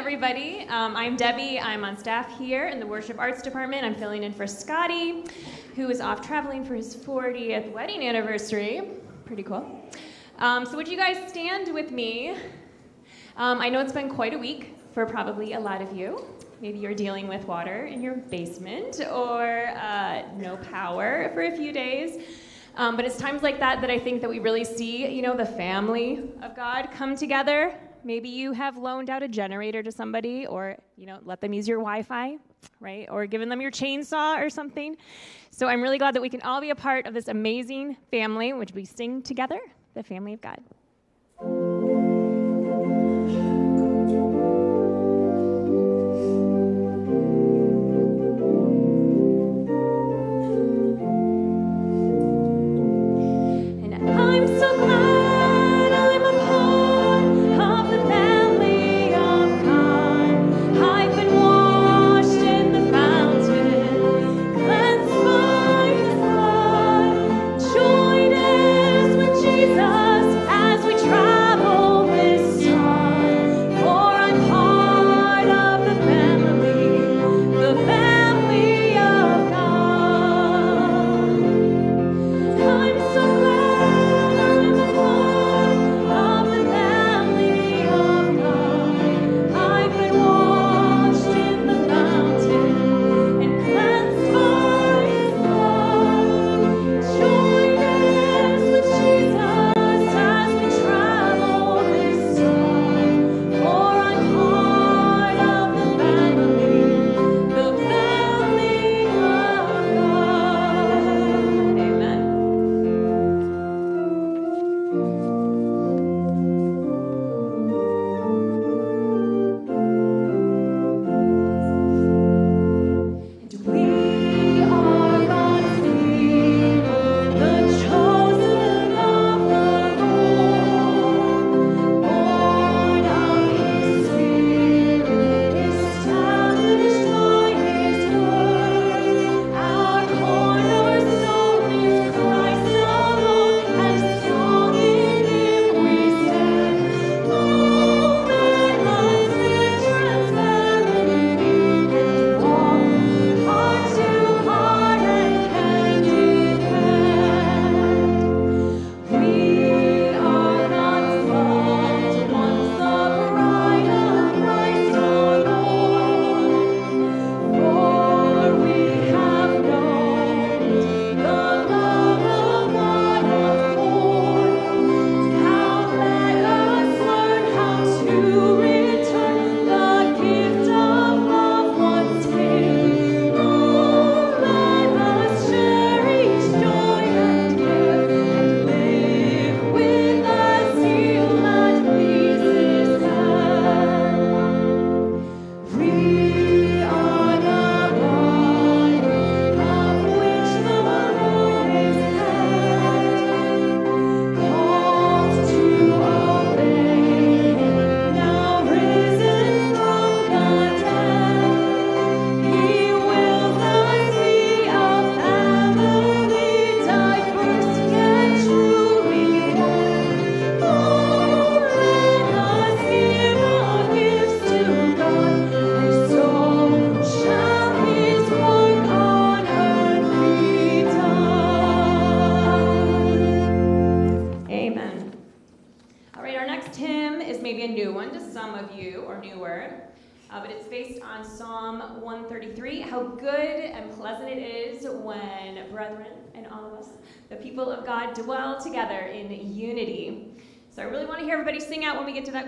everybody. Um, I'm Debbie. I'm on staff here in the Worship Arts Department. I'm filling in for Scotty, who is off traveling for his 40th wedding anniversary. Pretty cool. Um, so, would you guys stand with me? Um, I know it's been quite a week for probably a lot of you. Maybe you're dealing with water in your basement or uh, no power for a few days. Um, but it's times like that that I think that we really see, you know, the family of God come together Maybe you have loaned out a generator to somebody or, you know, let them use your Wi-Fi, right? Or given them your chainsaw or something. So I'm really glad that we can all be a part of this amazing family, which we sing together, the family of God.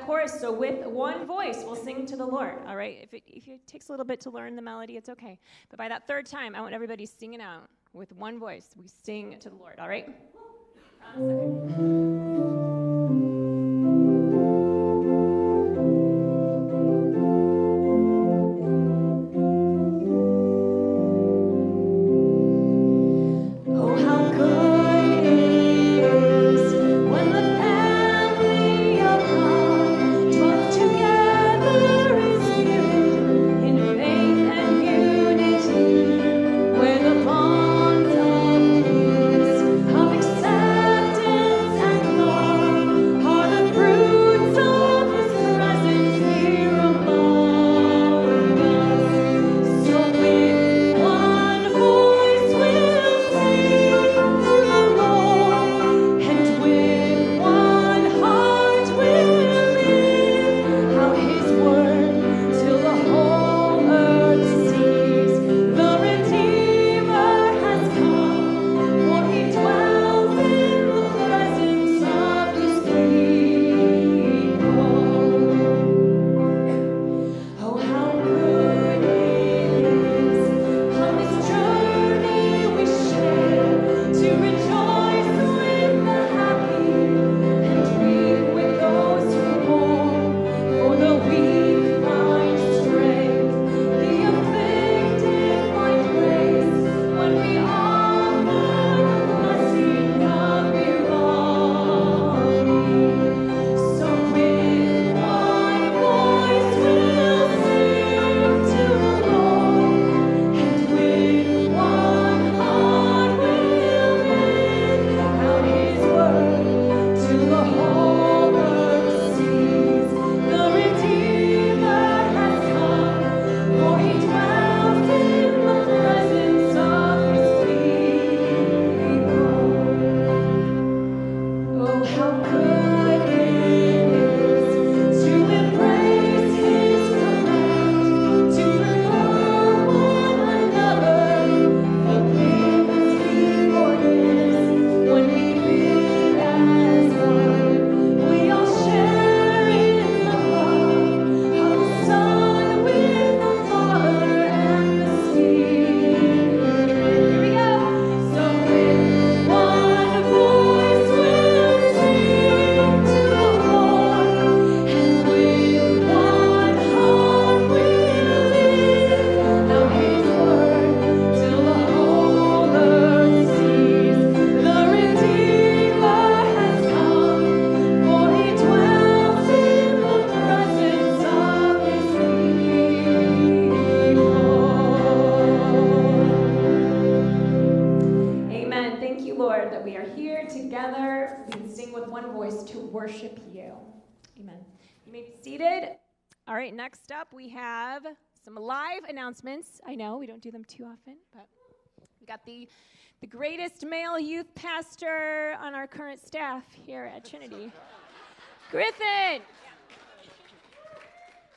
Chorus. So with one voice, we'll sing to the Lord. All right. If it, if it takes a little bit to learn the melody, it's okay. But by that third time, I want everybody singing out with one voice. We sing to the Lord. All right. announcements. I know we don't do them too often, but we got the the greatest male youth pastor on our current staff here at Trinity, Griffin.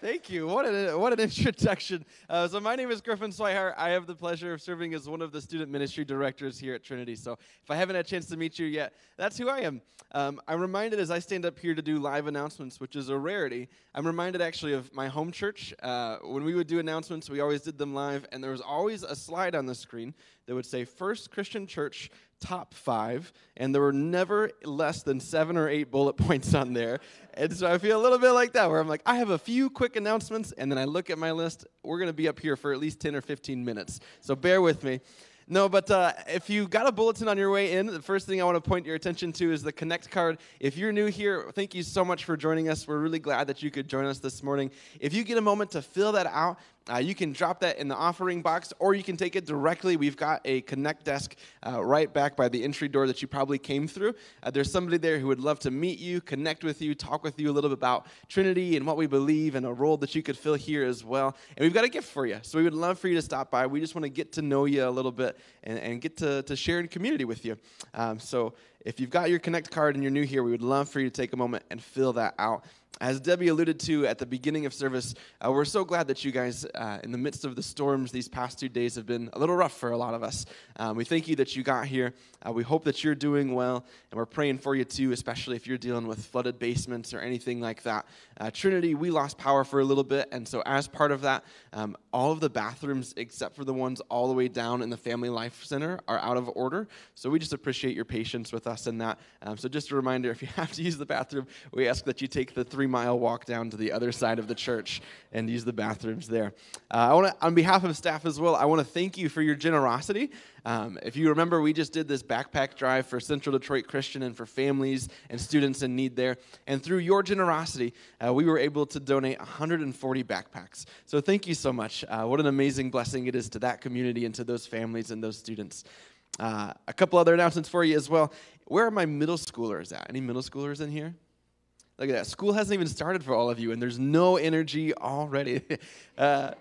Thank you. What an, what an introduction. Uh, so, my name is Griffin Swihart. I have the pleasure of serving as one of the student ministry directors here at Trinity. So, if I haven't had a chance to meet you yet, that's who I am. Um, I'm reminded as I stand up here to do live announcements, which is a rarity, I'm reminded actually of my home church. Uh, when we would do announcements, we always did them live, and there was always a slide on the screen that would say First Christian Church top five, and there were never less than seven or eight bullet points on there. And so I feel a little bit like that, where I'm like, I have a few quick announcements, and then I look at my list. We're going to be up here for at least 10 or 15 minutes. So bear with me. No, but uh, if you got a bulletin on your way in, the first thing I want to point your attention to is the Connect card. If you're new here, thank you so much for joining us. We're really glad that you could join us this morning. If you get a moment to fill that out, uh, you can drop that in the offering box or you can take it directly. We've got a Connect desk uh, right back by the entry door that you probably came through. Uh, there's somebody there who would love to meet you, connect with you, talk with you a little bit about Trinity and what we believe and a role that you could fill here as well. And we've got a gift for you. So we would love for you to stop by. We just want to get to know you a little bit and, and get to, to share in community with you. Um, so if you've got your Connect card and you're new here, we would love for you to take a moment and fill that out. As Debbie alluded to at the beginning of service, uh, we're so glad that you guys, uh, in the midst of the storms these past two days, have been a little rough for a lot of us. Um, we thank you that you got here. Uh, we hope that you're doing well, and we're praying for you too, especially if you're dealing with flooded basements or anything like that. Uh, Trinity, we lost power for a little bit, and so as part of that, um, all of the bathrooms, except for the ones all the way down in the Family Life Center, are out of order. So we just appreciate your patience with us in that. Um, so just a reminder if you have to use the bathroom, we ask that you take the three three mile walk down to the other side of the church and use the bathrooms there. Uh, I want on behalf of staff as well, I want to thank you for your generosity. Um, if you remember, we just did this backpack drive for Central Detroit Christian and for families and students in need there. And through your generosity, uh, we were able to donate 140 backpacks. So thank you so much. Uh, what an amazing blessing it is to that community and to those families and those students. Uh, a couple other announcements for you as well. Where are my middle schoolers at? Any middle schoolers in here? Look at that. School hasn't even started for all of you, and there's no energy already. Uh,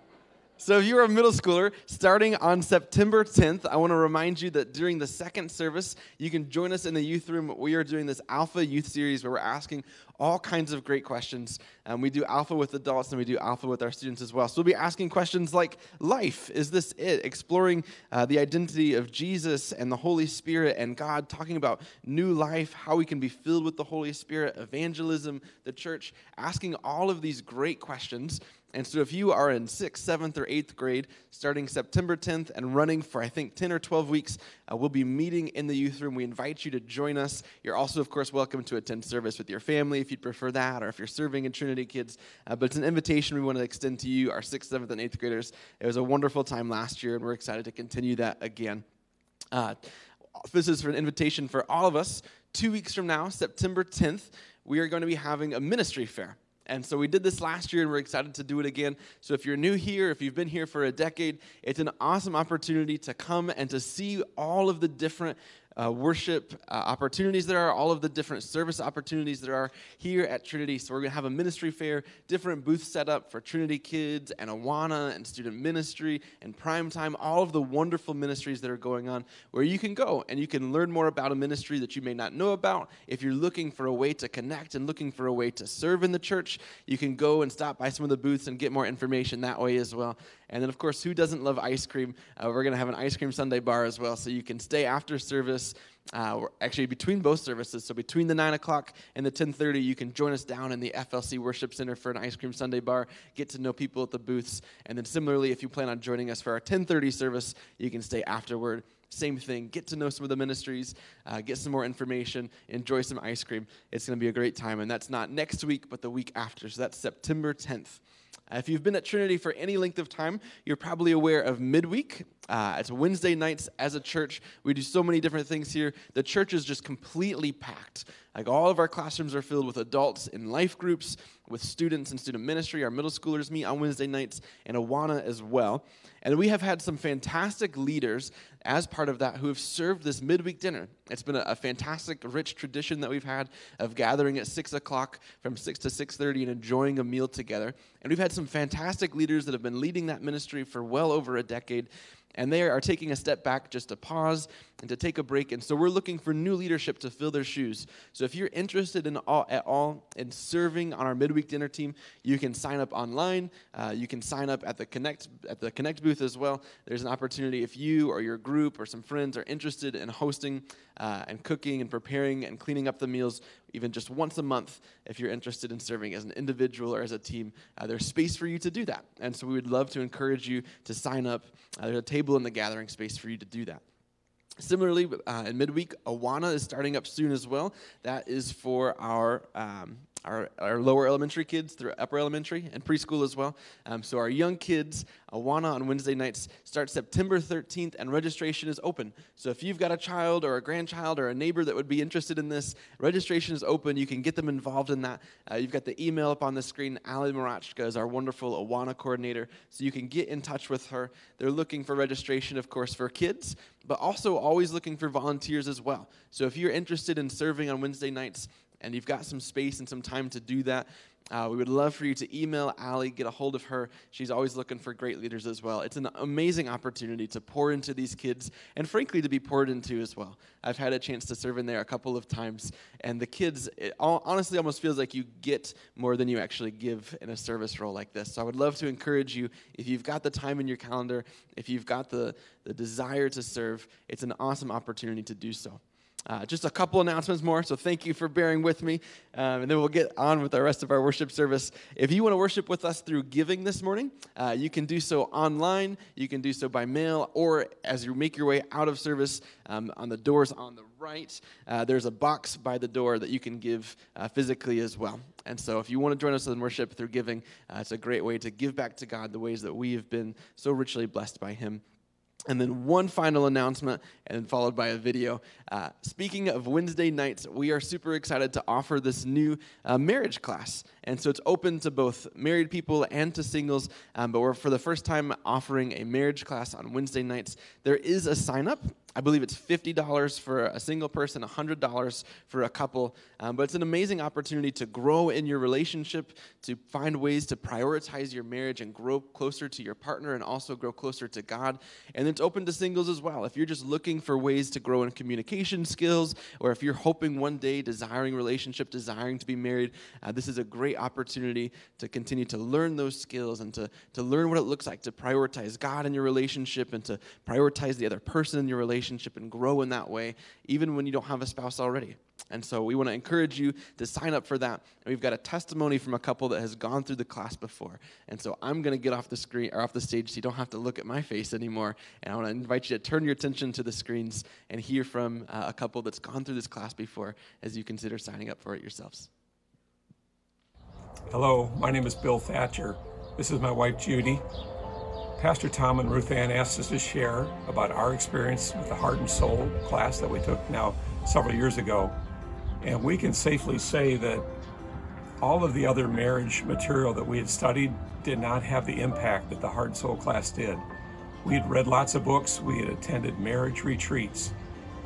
so, if you're a middle schooler, starting on September 10th, I want to remind you that during the second service, you can join us in the youth room. We are doing this Alpha Youth Series where we're asking all kinds of great questions. Um, we do Alpha with adults and we do Alpha with our students as well. So, we'll be asking questions like life, is this it? Exploring uh, the identity of Jesus and the Holy Spirit and God, talking about new life, how we can be filled with the Holy Spirit, evangelism, the church, asking all of these great questions. And so, if you are in sixth, seventh, or eighth grade, starting September 10th and running for I think 10 or 12 weeks, uh, we'll be meeting in the youth room. We invite you to join us. You're also, of course, welcome to attend service with your family if you'd prefer that, or if you're serving in Trinity Kids. Uh, but it's an invitation we want to extend to you, our sixth, seventh, and eighth graders. It was a wonderful time last year, and we're excited to continue that again. Uh, this is for an invitation for all of us. Two weeks from now, September 10th, we are going to be having a ministry fair. And so we did this last year and we're excited to do it again. So if you're new here, if you've been here for a decade, it's an awesome opportunity to come and to see all of the different uh, worship uh, opportunities there are, all of the different service opportunities there are here at Trinity. So we're going to have a ministry fair, different booths set up for Trinity Kids and Awana and student ministry and prime time, all of the wonderful ministries that are going on where you can go and you can learn more about a ministry that you may not know about. If you're looking for a way to connect and looking for a way to serve in the church, you can go and stop by some of the booths and get more information that way as well. And then, of course, who doesn't love ice cream? Uh, we're going to have an ice cream sundae bar as well, so you can stay after service. Uh, actually, between both services, so between the nine o'clock and the ten thirty, you can join us down in the FLC Worship Center for an ice cream sundae bar. Get to know people at the booths, and then similarly, if you plan on joining us for our ten thirty service, you can stay afterward same thing. Get to know some of the ministries, uh, get some more information, enjoy some ice cream. It's going to be a great time. And that's not next week, but the week after. So that's September 10th. If you've been at Trinity for any length of time, you're probably aware of midweek. Uh, it's Wednesday nights as a church. We do so many different things here. The church is just completely packed. Like all of our classrooms are filled with adults in life groups, with students in student ministry. Our middle schoolers meet on Wednesday nights, and Awana as well. And we have had some fantastic leaders as part of that who have served this midweek dinner. It's been a, a fantastic, rich tradition that we've had of gathering at six o'clock from six to six thirty and enjoying a meal together. And we've had some fantastic leaders that have been leading that ministry for well over a decade and they are taking a step back just to pause and to take a break. And so we're looking for new leadership to fill their shoes. So if you're interested in all, at all in serving on our midweek dinner team, you can sign up online. Uh, you can sign up at the Connect at the Connect booth as well. There's an opportunity if you or your group or some friends are interested in hosting uh, and cooking and preparing and cleaning up the meals even just once a month if you're interested in serving as an individual or as a team uh, there's space for you to do that and so we would love to encourage you to sign up uh, there's a table in the gathering space for you to do that Similarly, uh, in midweek, Awana is starting up soon as well. That is for our um, our, our lower elementary kids through upper elementary and preschool as well. Um, so our young kids, Awana on Wednesday nights, start September 13th, and registration is open. So if you've got a child or a grandchild or a neighbor that would be interested in this, registration is open. You can get them involved in that. Uh, you've got the email up on the screen. Ali Marachka is our wonderful Awana coordinator, so you can get in touch with her. They're looking for registration, of course, for kids, but also always looking for volunteers as well. So if you're interested in serving on Wednesday nights, and you've got some space and some time to do that, uh, we would love for you to email Allie, get a hold of her. She's always looking for great leaders as well. It's an amazing opportunity to pour into these kids and, frankly, to be poured into as well. I've had a chance to serve in there a couple of times, and the kids, all, honestly almost feels like you get more than you actually give in a service role like this. So I would love to encourage you, if you've got the time in your calendar, if you've got the, the desire to serve, it's an awesome opportunity to do so. Uh, just a couple announcements more, so thank you for bearing with me. Um, and then we'll get on with the rest of our worship service. If you want to worship with us through giving this morning, uh, you can do so online, you can do so by mail, or as you make your way out of service um, on the doors on the right, uh, there's a box by the door that you can give uh, physically as well. And so if you want to join us in worship through giving, uh, it's a great way to give back to God the ways that we have been so richly blessed by Him. And then one final announcement, and followed by a video. Uh, speaking of Wednesday nights, we are super excited to offer this new uh, marriage class. And so it's open to both married people and to singles, um, but we're for the first time offering a marriage class on Wednesday nights. There is a sign up, I believe it's $50 for a single person, $100 for a couple. Um, but it's an amazing opportunity to grow in your relationship, to find ways to prioritize your marriage and grow closer to your partner and also grow closer to God. And it's open to singles as well. If you're just looking for ways to grow in communication skills, or if you're hoping one day, desiring relationship, desiring to be married, uh, this is a great opportunity to continue to learn those skills and to, to learn what it looks like to prioritize God in your relationship and to prioritize the other person in your relationship relationship and grow in that way, even when you don't have a spouse already. And so we want to encourage you to sign up for that. And we've got a testimony from a couple that has gone through the class before. And so I'm going to get off the screen or off the stage so you don't have to look at my face anymore. And I want to invite you to turn your attention to the screens and hear from uh, a couple that's gone through this class before as you consider signing up for it yourselves. Hello, my name is Bill Thatcher. This is my wife Judy. Pastor Tom and Ruth Ann asked us to share about our experience with the Heart and Soul class that we took now several years ago. And we can safely say that all of the other marriage material that we had studied did not have the impact that the Heart and Soul class did. We had read lots of books, we had attended marriage retreats,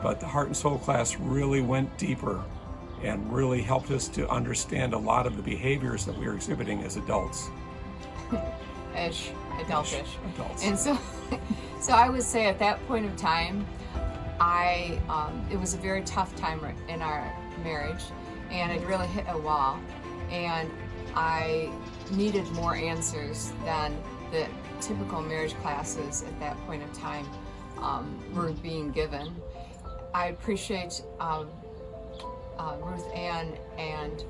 but the Heart and Soul class really went deeper and really helped us to understand a lot of the behaviors that we were exhibiting as adults. Ish, adultish. Adults. And so, so I would say at that point of time, I um, it was a very tough time in our marriage, and it really hit a wall, and I needed more answers than the typical marriage classes at that point of time um, were being given. I appreciate um, uh, Ruth Ann and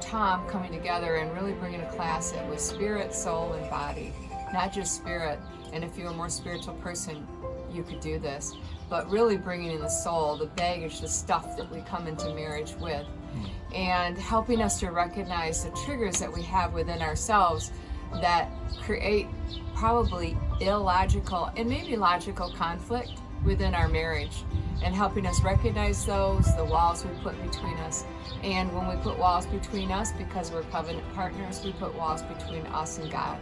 Tom coming together and really bringing a class that was spirit, soul, and body, not just spirit. And if you're a more spiritual person, you could do this, but really bringing in the soul, the baggage, the stuff that we come into marriage with, and helping us to recognize the triggers that we have within ourselves that create probably illogical and maybe logical conflict within our marriage and helping us recognize those, the walls we put between us. And when we put walls between us, because we're covenant partners, we put walls between us and God.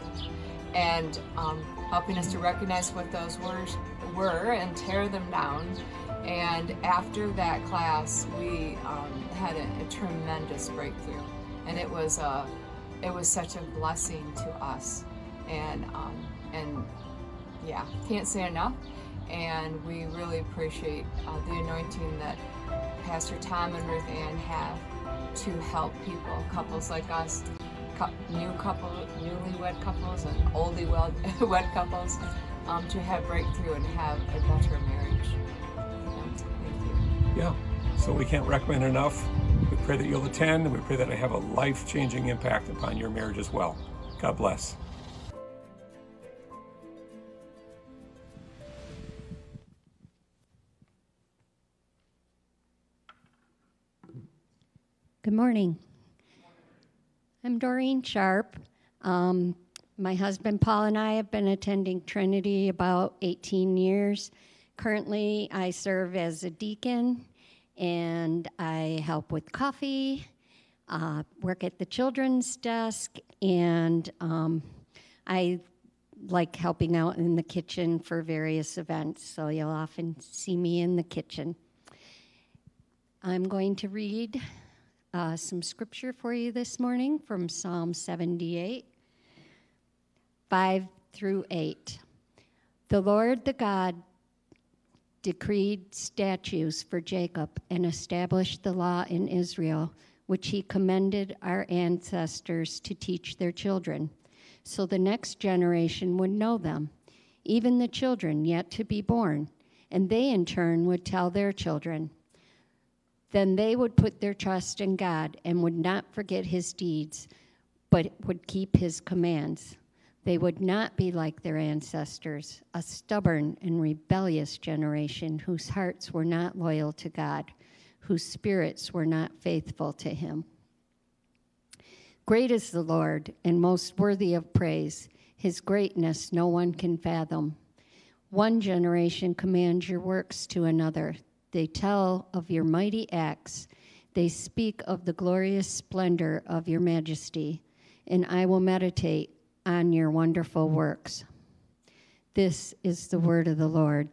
And um, helping us to recognize what those words were and tear them down. And after that class, we um, had a, a, tremendous breakthrough, and it was a, uh, it was such a blessing to us. And um, and yeah, can't say enough and we really appreciate uh, the anointing that Pastor Tom and Ruth Ann have to help people, couples like us, new couple, newlywed couples, and oldie wed couples, um, to have breakthrough and have a better marriage. Yeah. So we can't recommend enough. We pray that you'll attend, and we pray that it have a life-changing impact upon your marriage as well. God bless. Morning. I'm Doreen Sharp. Um, my husband Paul and I have been attending Trinity about 18 years. Currently, I serve as a deacon and I help with coffee, uh, work at the children's desk, and um, I like helping out in the kitchen for various events, so you'll often see me in the kitchen. I'm going to read uh, some scripture for you this morning from Psalm 78, 5 through 8. The Lord the God decreed statutes for Jacob and established the law in Israel, which he commended our ancestors to teach their children, so the next generation would know them, even the children yet to be born, and they in turn would tell their children then they would put their trust in God and would not forget his deeds, but would keep his commands. They would not be like their ancestors, a stubborn and rebellious generation whose hearts were not loyal to God, whose spirits were not faithful to him. Great is the Lord and most worthy of praise. His greatness no one can fathom. One generation commands your works to another. They tell of your mighty acts. They speak of the glorious splendor of your majesty, and I will meditate on your wonderful works. This is the word of the Lord.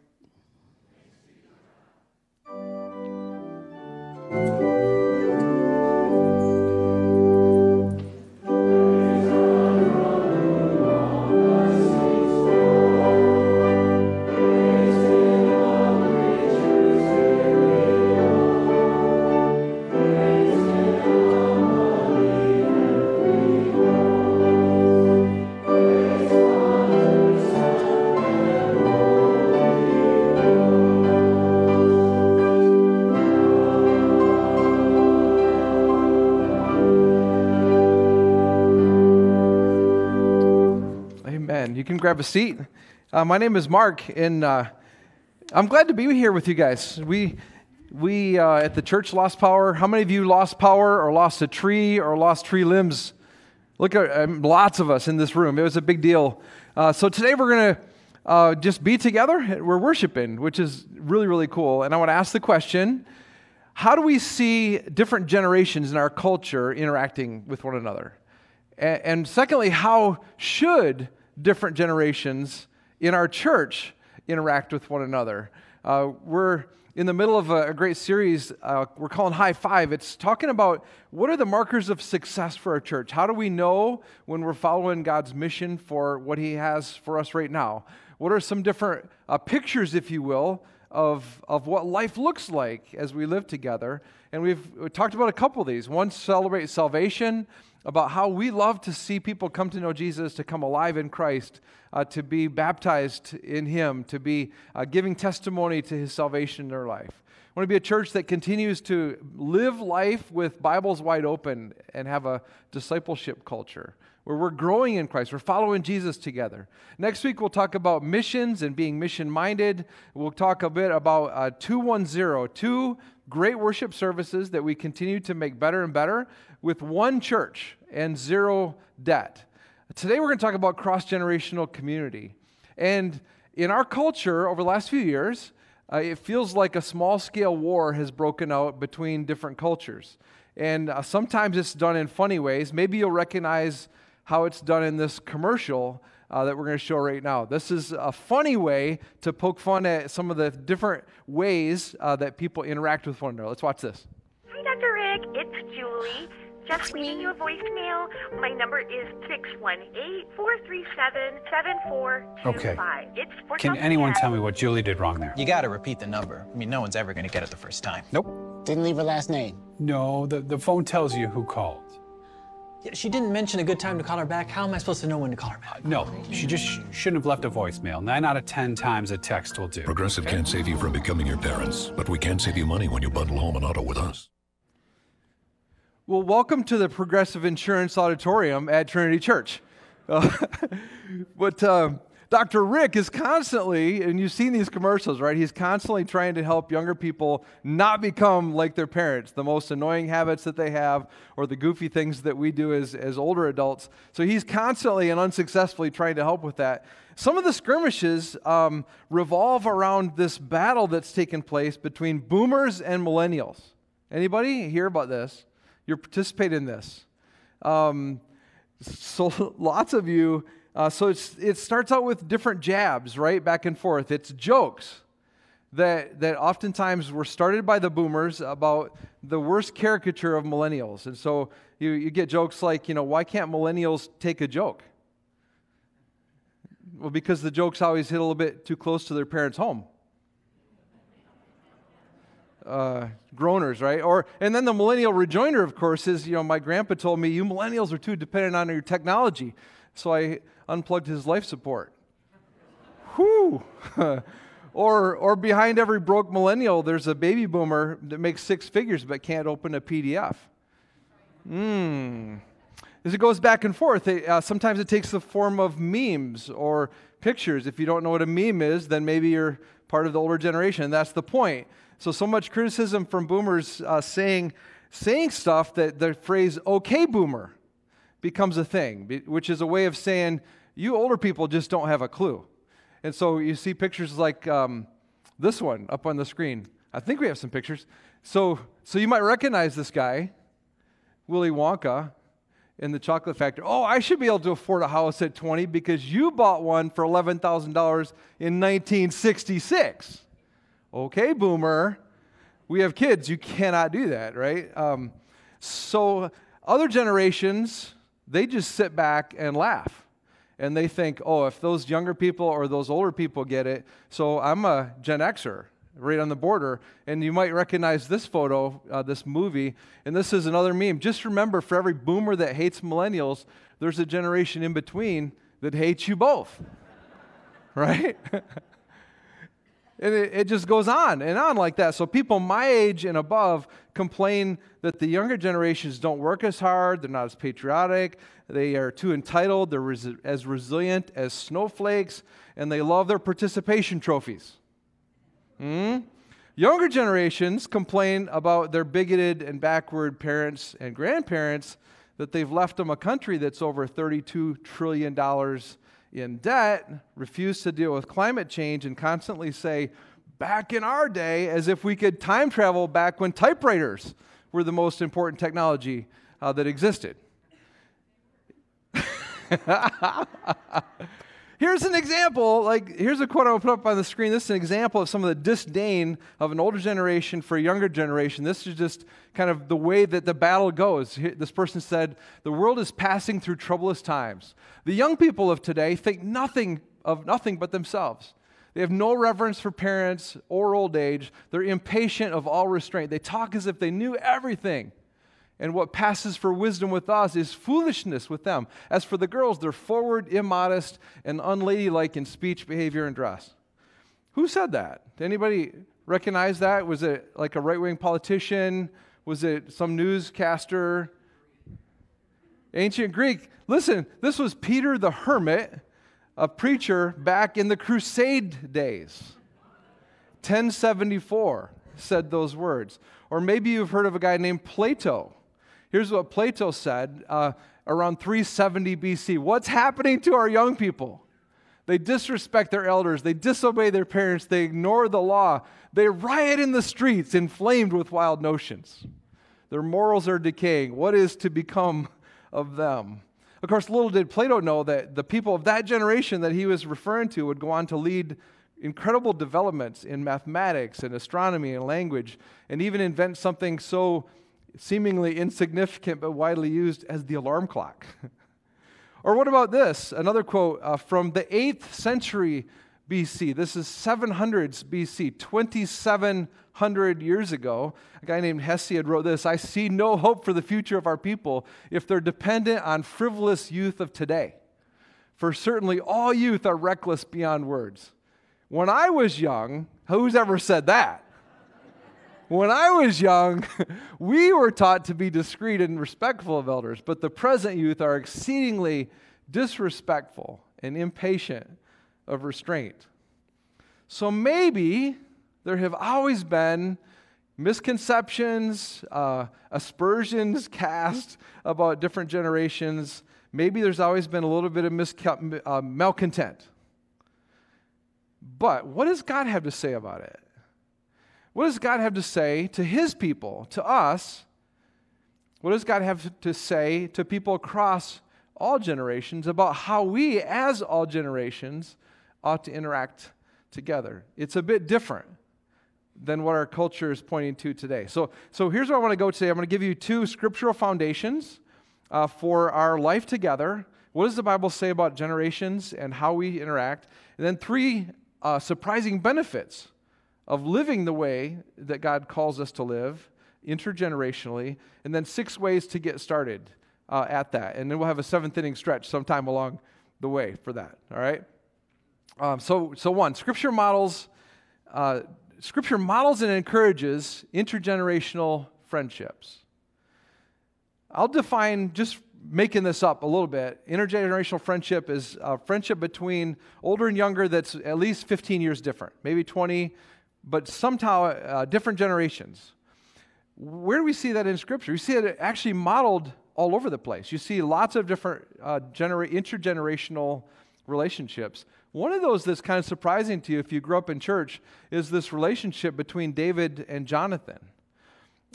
Grab a seat. Uh, my name is Mark, and uh, I'm glad to be here with you guys. We, we uh, at the church lost power. How many of you lost power or lost a tree or lost tree limbs? Look at um, lots of us in this room. It was a big deal. Uh, so today we're going to uh, just be together. We're worshiping, which is really, really cool. And I want to ask the question how do we see different generations in our culture interacting with one another? And secondly, how should different generations in our church interact with one another. Uh, we're in the middle of a, a great series uh, we're calling High Five. It's talking about what are the markers of success for our church? How do we know when we're following God's mission for what He has for us right now? What are some different uh, pictures, if you will, of, of what life looks like as we live together? And we've, we talked about a couple of these. One, celebrate salvation, about how we love to see people come to know Jesus, to come alive in Christ, uh, to be baptized in Him, to be uh, giving testimony to His salvation in their life. I want to be a church that continues to live life with Bibles wide open and have a discipleship culture where we're growing in Christ. We're following Jesus together. Next week, we'll talk about missions and being mission minded. We'll talk a bit about uh, 210, two great worship services that we continue to make better and better with one church and zero debt. Today, we're going to talk about cross generational community. And in our culture over the last few years, uh, it feels like a small scale war has broken out between different cultures. And uh, sometimes it's done in funny ways. Maybe you'll recognize how it's done in this commercial uh, that we're going to show right now. This is a funny way to poke fun at some of the different ways uh, that people interact with one another. Let's watch this. Hi, Dr. Rick. It's Julie. Just leaving you a voicemail. My number is 618-437-7425. Okay. It's for Can anyone else. tell me what Julie did wrong there? You gotta repeat the number. I mean, no one's ever gonna get it the first time. Nope. Didn't leave her last name. No, the, the phone tells you who called. Yeah, she didn't mention a good time to call her back. How am I supposed to know when to call her back? No, she just sh- shouldn't have left a voicemail. Nine out of ten times a text will do. Progressive can't save you from becoming your parents, but we can save you money when you bundle home and auto with us. Well, welcome to the Progressive Insurance Auditorium at Trinity Church. Uh, but um, Dr. Rick is constantly, and you've seen these commercials, right? He's constantly trying to help younger people not become like their parents, the most annoying habits that they have, or the goofy things that we do as, as older adults. So he's constantly and unsuccessfully trying to help with that. Some of the skirmishes um, revolve around this battle that's taken place between boomers and millennials. Anybody hear about this? You're participating in this. Um, so lots of you. Uh, so it starts out with different jabs, right, back and forth. It's jokes that that oftentimes were started by the boomers about the worst caricature of millennials, and so you you get jokes like, you know, why can't millennials take a joke? Well, because the jokes always hit a little bit too close to their parents' home uh, groaners, right? Or and then the millennial rejoinder, of course, is you know my grandpa told me you millennials are too dependent on your technology, so I unplugged his life support. Whew. or or behind every broke millennial, there's a baby boomer that makes six figures but can't open a PDF. Hmm. As it goes back and forth, it, uh, sometimes it takes the form of memes or pictures. If you don't know what a meme is, then maybe you're part of the older generation. That's the point. So, so much criticism from boomers uh, saying, saying stuff that the phrase okay boomer becomes a thing, which is a way of saying you older people just don't have a clue. And so you see pictures like um, this one up on the screen. I think we have some pictures. So, so you might recognize this guy, Willy Wonka, in the chocolate factory. Oh, I should be able to afford a house at 20 because you bought one for $11,000 in 1966. Okay, boomer. We have kids. You cannot do that, right? Um, so, other generations, they just sit back and laugh. And they think, oh, if those younger people or those older people get it, so I'm a Gen Xer right on the border. And you might recognize this photo, uh, this movie. And this is another meme. Just remember for every boomer that hates millennials, there's a generation in between that hates you both. right? And it, it, just goes on and on like that. So people my age and above complain that the younger generations don't work as hard, they're not as patriotic, they are too entitled, they're res- as resilient as snowflakes, and they love their participation trophies. Hmm? Younger generations complain about their bigoted and backward parents and grandparents that they've left them a country that's over $32 trillion in debt, refuse to deal with climate change, and constantly say, back in our day, as if we could time travel back when typewriters were the most important technology uh, that existed. Here's an example. Like, here's a quote I'll put up on the screen. This is an example of some of the disdain of an older generation for a younger generation. This is just kind of the way that the battle goes. This person said, The world is passing through troublous times. The young people of today think nothing of nothing but themselves. They have no reverence for parents or old age. They're impatient of all restraint. They talk as if they knew everything. And what passes for wisdom with us is foolishness with them. As for the girls, they're forward, immodest, and unladylike in speech, behavior, and dress. Who said that? Did anybody recognize that? Was it like a right wing politician? Was it some newscaster? Ancient Greek. Listen, this was Peter the Hermit, a preacher back in the Crusade days. 1074 said those words. Or maybe you've heard of a guy named Plato Here's what Plato said uh, around 370 BC What's happening to our young people? They disrespect their elders, they disobey their parents, they ignore the law, they riot in the streets, inflamed with wild notions. Their morals are decaying. What is to become of them? Of course, little did Plato know that the people of that generation that he was referring to would go on to lead incredible developments in mathematics and astronomy and language, and even invent something so seemingly insignificant but widely used as the alarm clock. or what about this? Another quote uh, from the 8th century BC. This is 700s BC, 2700 years ago. A guy named Hesiod wrote this I see no hope for the future of our people if they're dependent on frivolous youth of today. For certainly all youth are reckless beyond words. When I was young, who's ever said that? When I was young, we were taught to be discreet and respectful of elders, but the present youth are exceedingly disrespectful and impatient of restraint. So maybe there have always been misconceptions, uh, aspersions cast about different generations. Maybe there's always been a little bit of misca- uh, malcontent. But what does God have to say about it? What does God have to say to his people, to us? What does God have to say to people across all generations about how we, as all generations, ought to interact together? It's a bit different than what our culture is pointing to today. So, so here's where I want to go today. I'm going to give you two scriptural foundations uh, for our life together. What does the Bible say about generations and how we interact? And then three uh, surprising benefits of living the way that God calls us to live intergenerationally, and then six ways to get started uh, at that. And then we'll have a seventh inning stretch sometime along the way for that. All right. Um, so, so one, Scripture models, uh, Scripture models and encourages intergenerational friendships. I'll define just making this up a little bit. Intergenerational friendship is a friendship between older and younger that's at least 15 years different, maybe 20 but somehow uh, different generations. Where do we see that in Scripture? We see it actually modeled all over the place. You see lots of different uh, genera- intergenerational relationships. One of those that's kind of surprising to you if you grew up in church is this relationship between David and Jonathan.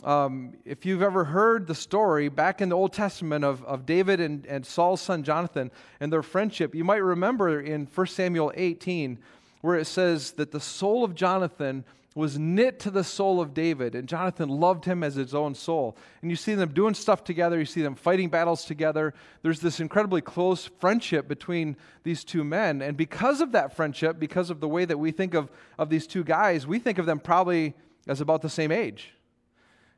Um, if you've ever heard the story back in the Old Testament of, of David and, and Saul's son Jonathan and their friendship, you might remember in 1 Samuel 18 where it says that the soul of Jonathan was knit to the soul of David, and Jonathan loved him as his own soul. And you see them doing stuff together, you see them fighting battles together. There's this incredibly close friendship between these two men. And because of that friendship, because of the way that we think of, of these two guys, we think of them probably as about the same age.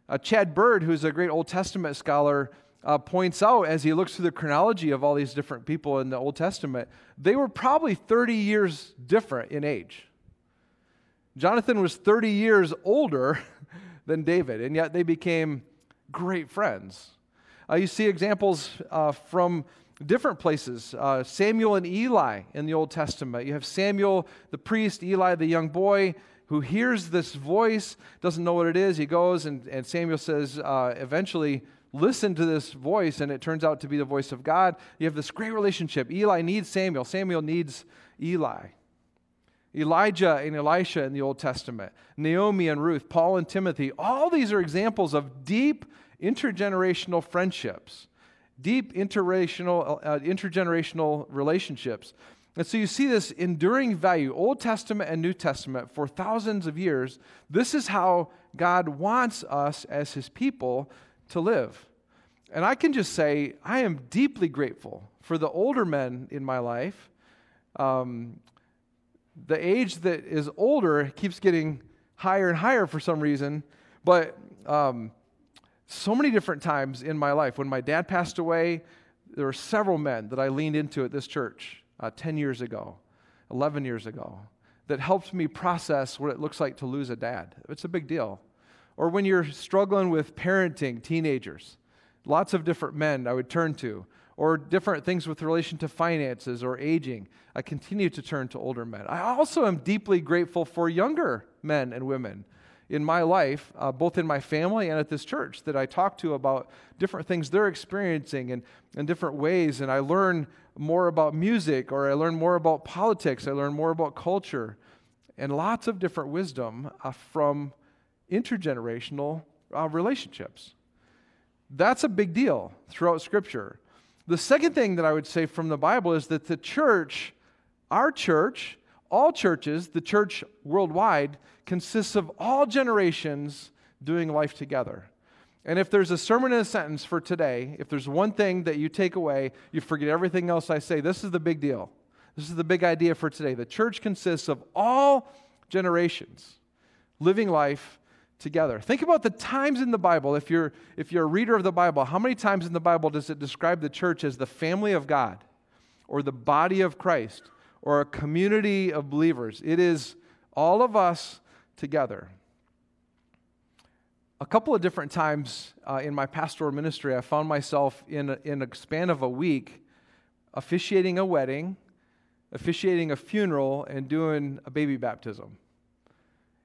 Uh, Chad Bird, who's a great Old Testament scholar, uh, points out as he looks through the chronology of all these different people in the Old Testament, they were probably 30 years different in age. Jonathan was 30 years older than David, and yet they became great friends. Uh, you see examples uh, from different places uh, Samuel and Eli in the Old Testament. You have Samuel, the priest, Eli, the young boy. Who hears this voice, doesn't know what it is. He goes, and, and Samuel says, uh, eventually, listen to this voice and it turns out to be the voice of God. You have this great relationship. Eli needs Samuel, Samuel needs Eli. Elijah and Elisha in the Old Testament, Naomi and Ruth, Paul and Timothy, all these are examples of deep intergenerational friendships, deep intergenerational, uh, intergenerational relationships. And so you see this enduring value, Old Testament and New Testament, for thousands of years. This is how God wants us as his people to live. And I can just say, I am deeply grateful for the older men in my life. Um, the age that is older keeps getting higher and higher for some reason, but um, so many different times in my life. When my dad passed away, there were several men that I leaned into at this church uh, 10 years ago, 11 years ago, that helped me process what it looks like to lose a dad. It's a big deal. Or when you're struggling with parenting teenagers, lots of different men I would turn to, or different things with relation to finances or aging. I continue to turn to older men. I also am deeply grateful for younger men and women in my life, uh, both in my family and at this church, that I talk to about different things they're experiencing and, in different ways. And I learn more about music, or I learn more about politics, I learn more about culture, and lots of different wisdom uh, from intergenerational uh, relationships. That's a big deal throughout Scripture. The second thing that I would say from the Bible is that the church, our church, all churches, the church worldwide, consists of all generations doing life together. And if there's a sermon in a sentence for today, if there's one thing that you take away, you forget everything else I say, this is the big deal. This is the big idea for today. The church consists of all generations living life together. Think about the times in the Bible. If you're, if you're a reader of the Bible, how many times in the Bible does it describe the church as the family of God or the body of Christ or a community of believers? It is all of us together. A couple of different times uh, in my pastoral ministry, I found myself in a, in a span of a week officiating a wedding, officiating a funeral, and doing a baby baptism.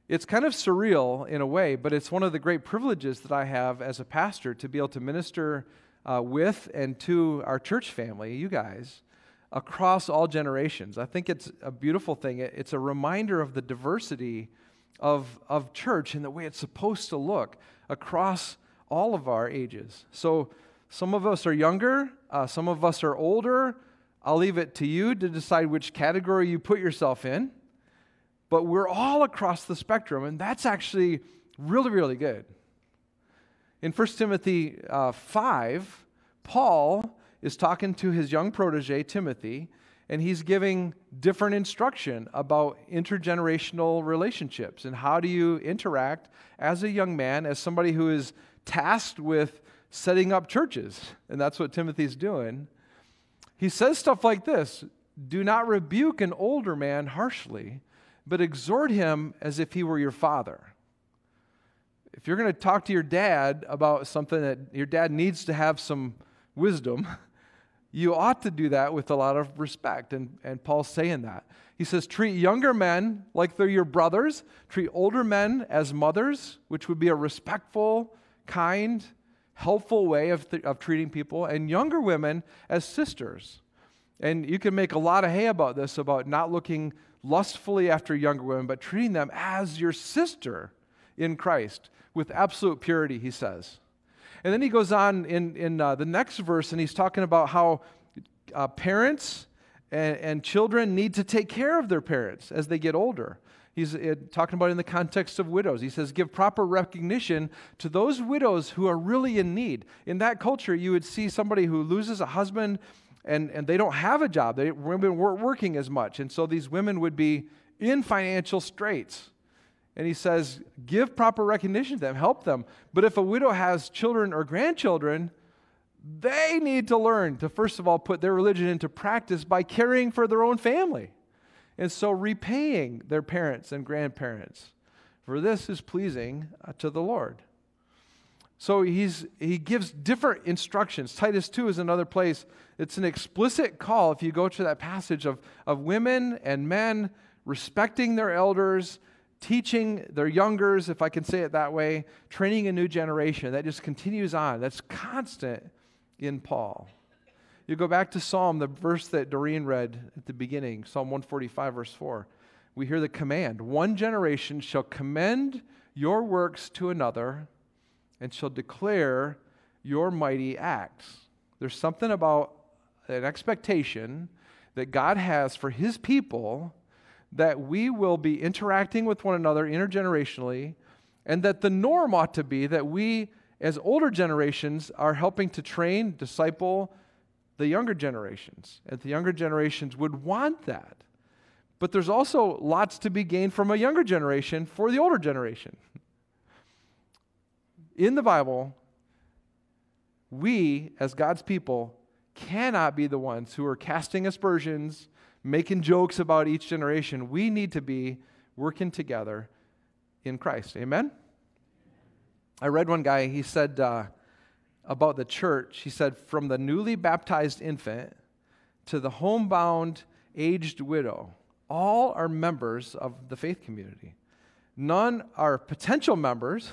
It's kind of surreal in a way, but it's one of the great privileges that I have as a pastor to be able to minister uh, with and to our church family, you guys, across all generations. I think it's a beautiful thing. It's a reminder of the diversity of, of church and the way it's supposed to look across all of our ages. So, some of us are younger, uh, some of us are older. I'll leave it to you to decide which category you put yourself in but we're all across the spectrum, and that's actually really, really good. In 1 Timothy uh, 5, Paul is talking to his young protege, Timothy, and he's giving different instruction about intergenerational relationships and how do you interact as a young man, as somebody who is tasked with setting up churches. And that's what Timothy's doing. He says stuff like this Do not rebuke an older man harshly but exhort him as if he were your father. If you're going to talk to your dad about something that your dad needs to have some wisdom, you ought to do that with a lot of respect. And, and Paul's saying that. He says, treat younger men like they're your brothers, treat older men as mothers, which would be a respectful, kind, helpful way of, th- of treating people, and younger women as sisters. And you can make a lot of hay about this, about not looking lustfully after younger women, but treating them as your sister in Christ with absolute purity, he says. And then he goes on in, in uh, the next verse and he's talking about how uh, parents and, and, children need to take care of their parents as they get older. He's uh, talking about in the context of widows. He says, give proper recognition to those widows who are really in need. In that culture, you would see somebody who loses a husband and, and they don't have a job. They, women weren't working as much. And so these women would be in financial straits. And he says, give proper recognition to them, help them. But if a widow has children or grandchildren, they need to learn to, first of all, put their religion into practice by caring for their own family. And so repaying their parents and grandparents. For this is pleasing uh, to the Lord. So he's, he gives different instructions. Titus 2 is another place. It's an explicit call, if you go to that passage, of, of women and men respecting their elders, teaching their youngers, if I can say it that way, training a new generation. That just continues on. That's constant in Paul. You go back to Psalm, the verse that Doreen read at the beginning, Psalm 145, verse 4. We hear the command One generation shall commend your works to another and shall declare your mighty acts. There's something about an expectation that God has for his people that we will be interacting with one another intergenerationally, and that the norm ought to be that we, as older generations, are helping to train, disciple the younger generations. And the younger generations would want that. But there's also lots to be gained from a younger generation for the older generation. In the Bible, we, as God's people, cannot be the ones who are casting aspersions, making jokes about each generation. We need to be working together in Christ. Amen? I read one guy, he said uh, about the church, he said, from the newly baptized infant to the homebound aged widow, all are members of the faith community. None are potential members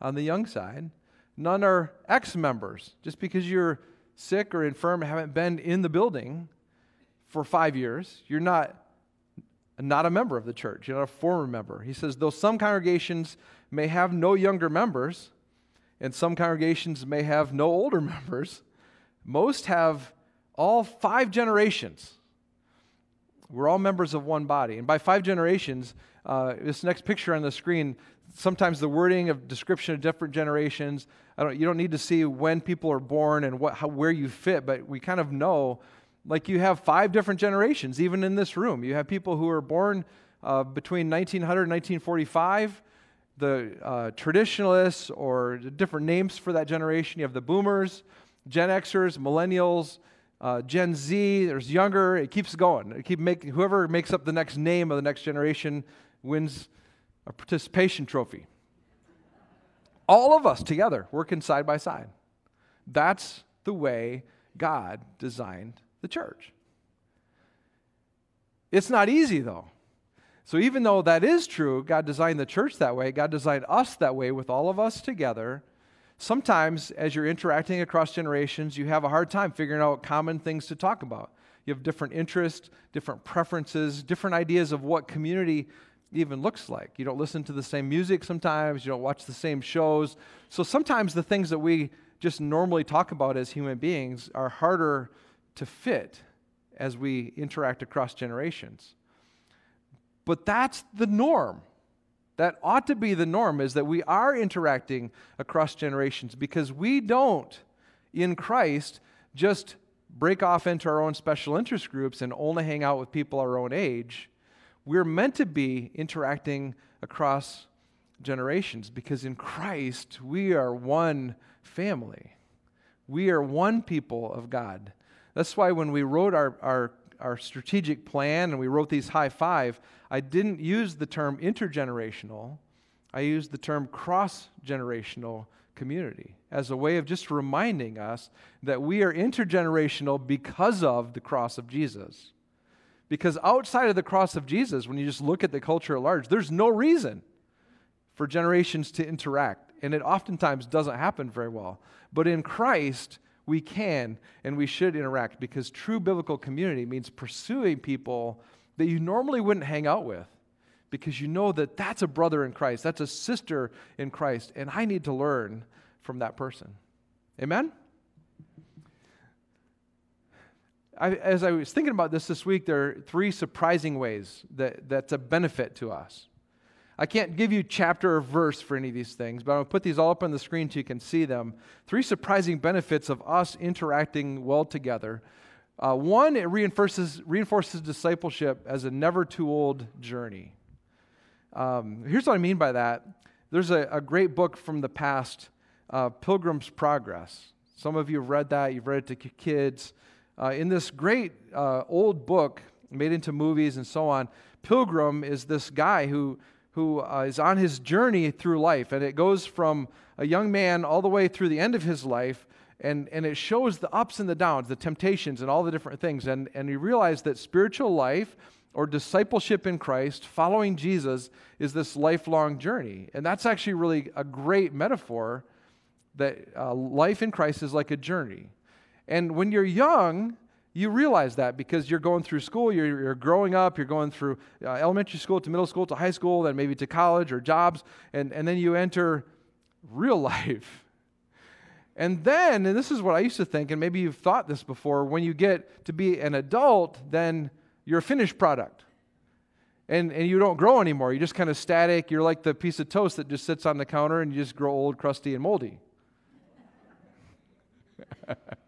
on the young side, none are ex members. Just because you're sick or infirm and haven't been in the building for five years, you're not, not a member of the church. You're not a former member. He says, though some congregations may have no younger members, and some congregations may have no older members, most have all five generations. We're all members of one body. And by five generations, uh, this next picture on the screen, sometimes the wording of description of different generations, I don't, you don't need to see when people are born and what, how, where you fit, but we kind of know, like you have five different generations, even in this room. You have people who are born uh, between 1900 and 1945, the uh, traditionalists or different names for that generation. You have the boomers, Gen Xers, millennials, uh, Gen Z, there's younger, it keeps going. It keep making, whoever makes up the next name of the next generation wins a participation trophy. All of us together working side by side. That's the way God designed the church. It's not easy, though. So, even though that is true, God designed the church that way, God designed us that way with all of us together. Sometimes, as you're interacting across generations, you have a hard time figuring out common things to talk about. You have different interests, different preferences, different ideas of what community even looks like. You don't listen to the same music sometimes, you don't watch the same shows. So sometimes the things that we just normally talk about as human beings are harder to fit as we interact across generations. But that's the norm. That ought to be the norm is that we are interacting across generations because we don't, in Christ, just break off into our own special interest groups and only hang out with people our own age we're meant to be interacting across generations because in Christ we are one family. We are one people of God. That's why when we wrote our, our, our strategic plan and we wrote these high five, I didn't use the term intergenerational, I used the term cross generational community as a way of just reminding us that we are intergenerational because of the cross of Jesus. Because outside of the cross of Jesus, when you just look at the culture at large, there's no reason for generations to interact. And it oftentimes doesn't happen very well. But in Christ, we can and we should interact because true biblical community means pursuing people that you normally wouldn't hang out with because you know that that's a brother in Christ, that's a sister in Christ, and I need to learn from that person. Amen? I, as I was thinking about this this week, there are three surprising ways that, that's a benefit to us. I can't give you chapter or verse for any of these things, but I'm going to put these all up on the screen so you can see them. Three surprising benefits of us interacting well together. Uh, one, it reinforces, reinforces discipleship as a never too old journey. Um, here's what I mean by that there's a, a great book from the past, uh, Pilgrim's Progress. Some of you have read that, you've read it to kids. Uh, in this great uh, old book made into movies and so on, Pilgrim is this guy who, who uh, is on his journey through life. And it goes from a young man all the way through the end of his life. And, and it shows the ups and the downs, the temptations, and all the different things. And, and you realize that spiritual life or discipleship in Christ, following Jesus, is this lifelong journey. And that's actually really a great metaphor that uh, life in Christ is like a journey. And when you're young, you realize that because you're going through school, you're, you're growing up, you're going through uh, elementary school to middle school to high school, then maybe to college or jobs, and, and then you enter real life. And then, and this is what I used to think, and maybe you've thought this before, when you get to be an adult, then you're a finished product. And, and you don't grow anymore. You're just kind of static. You're like the piece of toast that just sits on the counter and you just grow old, crusty, and moldy.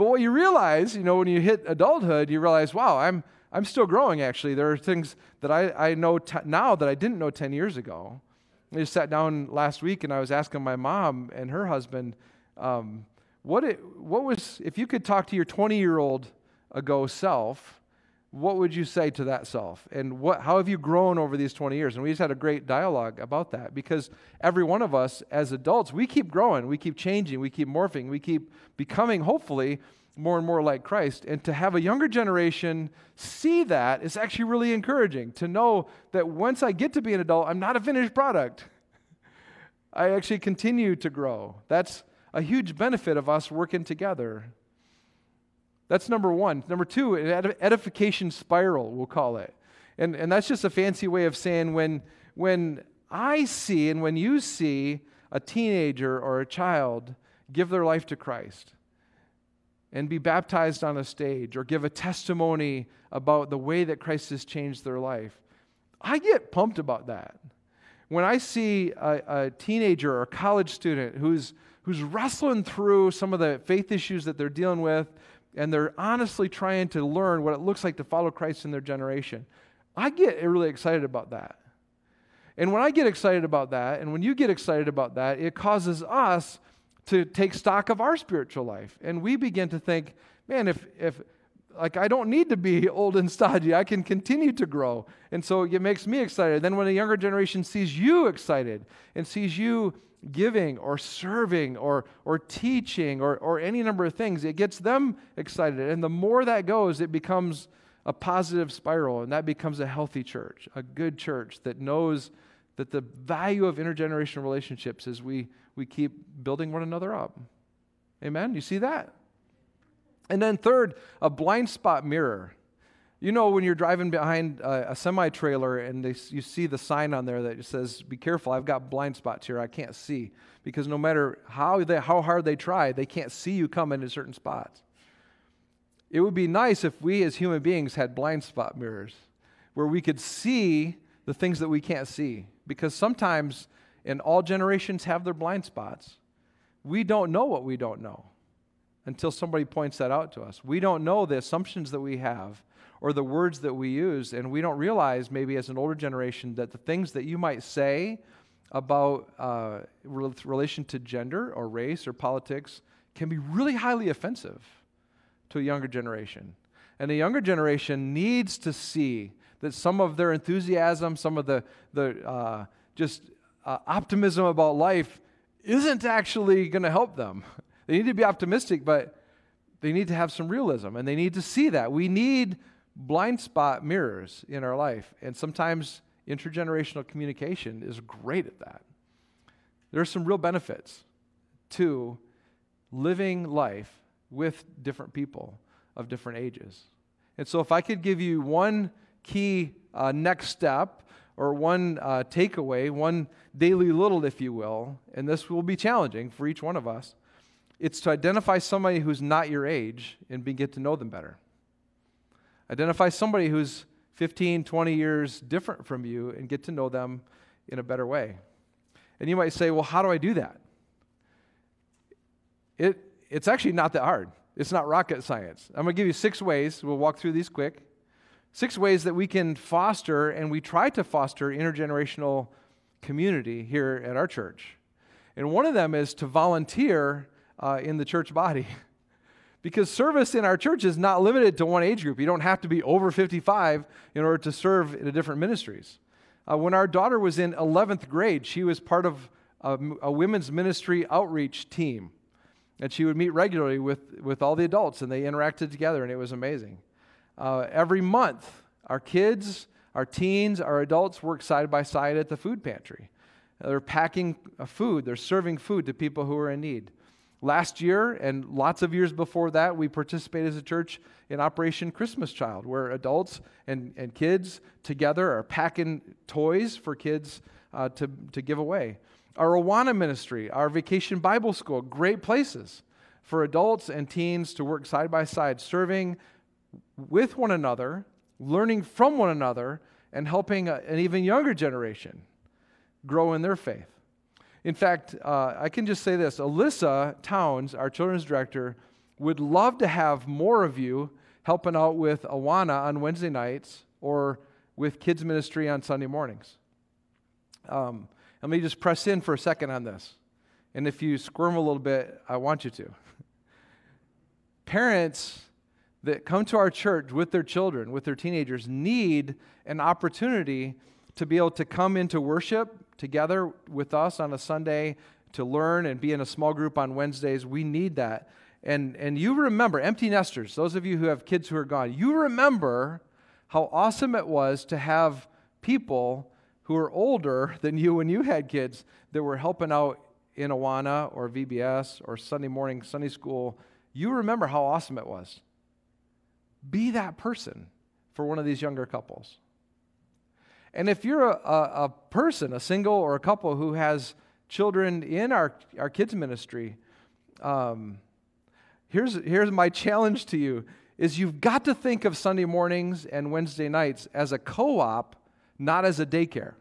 but what you realize, you know, when you hit adulthood, you realize, wow, I'm, I'm still growing actually. There are things that I, I know t- now that I didn't know 10 years ago. I just sat down last week and I was asking my mom and her husband, um, what, it, what was, if you could talk to your 20 year old ago self, what would you say to that self? And what, how have you grown over these 20 years? And we just had a great dialogue about that because every one of us as adults, we keep growing, we keep changing, we keep morphing, we keep becoming, hopefully, more and more like Christ. And to have a younger generation see that is actually really encouraging to know that once I get to be an adult, I'm not a finished product. I actually continue to grow. That's a huge benefit of us working together. That's number one. Number two, an edification spiral, we'll call it. And, and that's just a fancy way of saying when, when I see and when you see a teenager or a child give their life to Christ, and be baptized on a stage or give a testimony about the way that Christ has changed their life. I get pumped about that. When I see a, a, teenager or a college student who's, who's wrestling through some of the faith issues that they're dealing with, and they're honestly trying to learn what it looks like to follow Christ in their generation, I get really excited about that. And when I get excited about that, and when you get excited about that, it causes us to take stock of our spiritual life. And we begin to think, man, if, if like I don't need to be old and stodgy, I can continue to grow. And so it makes me excited. Then when a younger generation sees you excited and sees you giving or serving or, or teaching or, or any number of things, it gets them excited. And the more that goes, it becomes a positive spiral, and that becomes a healthy church, a good church that knows that the value of intergenerational relationships is we we keep building one another up. Amen? You see that? And then, third, a blind spot mirror. You know, when you're driving behind a, a semi trailer and they, you see the sign on there that says, Be careful, I've got blind spots here, I can't see. Because no matter how, they, how hard they try, they can't see you coming in certain spots. It would be nice if we as human beings had blind spot mirrors where we could see the things that we can't see. Because sometimes and all generations have their blind spots. We don't know what we don't know until somebody points that out to us. We don't know the assumptions that we have or the words that we use, and we don't realize, maybe as an older generation, that the things that you might say about uh, relation to gender or race or politics can be really highly offensive to a younger generation. And a younger generation needs to see that some of their enthusiasm, some of the, the uh, just uh, optimism about life isn't actually going to help them. They need to be optimistic, but they need to have some realism and they need to see that. We need blind spot mirrors in our life, and sometimes intergenerational communication is great at that. There are some real benefits to living life with different people of different ages. And so, if I could give you one key uh, next step or one uh, takeaway, one daily little, if you will, and this will be challenging for each one of us, it's to identify somebody who's not your age and be, get to know them better. Identify somebody who's 15, 20 years different from you and get to know them in a better way. And you might say, well, how do I do that? It, it's actually not that hard. It's not rocket science. I'm going to give you six ways. We'll walk through these quick. Six ways that we can foster, and we try to foster intergenerational community here at our church. And one of them is to volunteer uh, in the church body. because service in our church is not limited to one age group. You don't have to be over 55 in order to serve in different ministries. Uh, when our daughter was in 11th grade, she was part of a, a, women's ministry outreach team. And she would meet regularly with, with all the adults, and they interacted together, and it was amazing. Uh, every month, our kids, our teens, our adults work side by side at the food pantry. They're packing food, they're serving food to people who are in need. Last year and lots of years before that, we participated as a church in Operation Christmas Child, where adults and, and kids together are packing toys for kids uh, to, to give away. Our Awana ministry, our vacation Bible school, great places for adults and teens to work side by side, serving with one another, learning from one another, and helping an even younger generation grow in their faith. In fact, uh, I can just say this Alyssa Towns, our children's director, would love to have more of you helping out with Awana on Wednesday nights or with kids' ministry on Sunday mornings. Um, let me just press in for a second on this. And if you squirm a little bit, I want you to. Parents that come to our church with their children, with their teenagers, need an opportunity to be able to come into worship together with us on a Sunday to learn and be in a small group on Wednesdays. We need that. And, and you remember, empty nesters, those of you who have kids who are gone, you remember how awesome it was to have people who are older than you when you had kids that were helping out in Awana or VBS or Sunday morning Sunday school. You remember how awesome it was. Be that person for one of these younger couples. And if you're a, a, a, person, a single or a couple who has children in our, our kids' ministry, um, here's, here's my challenge to you is you've got to think of Sunday mornings and Wednesday nights as a co-op, not as a daycare.